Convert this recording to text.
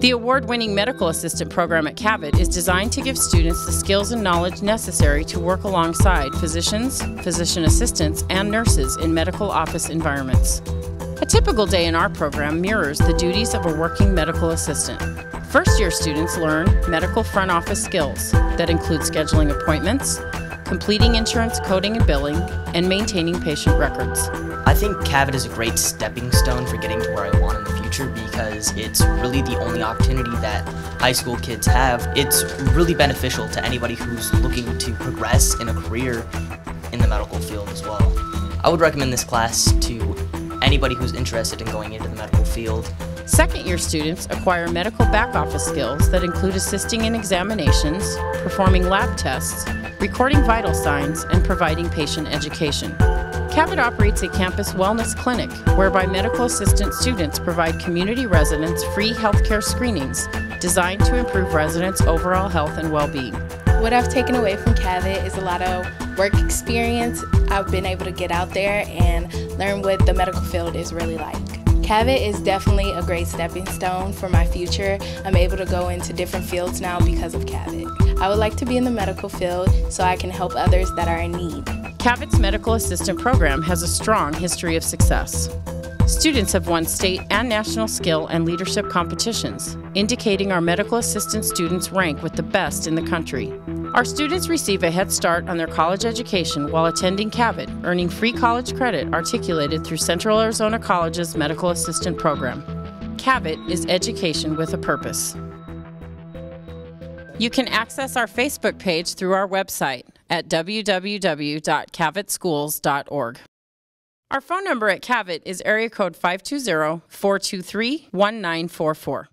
The award winning medical assistant program at CAVIT is designed to give students the skills and knowledge necessary to work alongside physicians, physician assistants, and nurses in medical office environments. A typical day in our program mirrors the duties of a working medical assistant. First year students learn medical front office skills that include scheduling appointments, completing insurance coding and billing, and maintaining patient records. I think CAVIT is a great stepping stone for getting to where I want in the future because it's really the only opportunity that high school kids have. It's really beneficial to anybody who's looking to progress in a career in the medical field as well. I would recommend this class to anybody who's interested in going into the medical field. Second year students acquire medical back office skills that include assisting in examinations, performing lab tests, recording vital signs, and providing patient education. CAVIT operates a campus wellness clinic whereby medical assistant students provide community residents free healthcare screenings designed to improve residents' overall health and well being. What I've taken away from CAVIT is a lot of work experience. I've been able to get out there and learn what the medical field is really like. CAVIT is definitely a great stepping stone for my future. I'm able to go into different fields now because of CAVIT. I would like to be in the medical field so I can help others that are in need. CAVIT's medical assistant program has a strong history of success. Students have won state and national skill and leadership competitions, indicating our medical assistant students rank with the best in the country. Our students receive a head start on their college education while attending CAVIT, earning free college credit articulated through Central Arizona College's medical assistant program. CAVIT is education with a purpose. You can access our Facebook page through our website at www.cavitschools.org. Our phone number at CAVIT is area code 520 423 1944.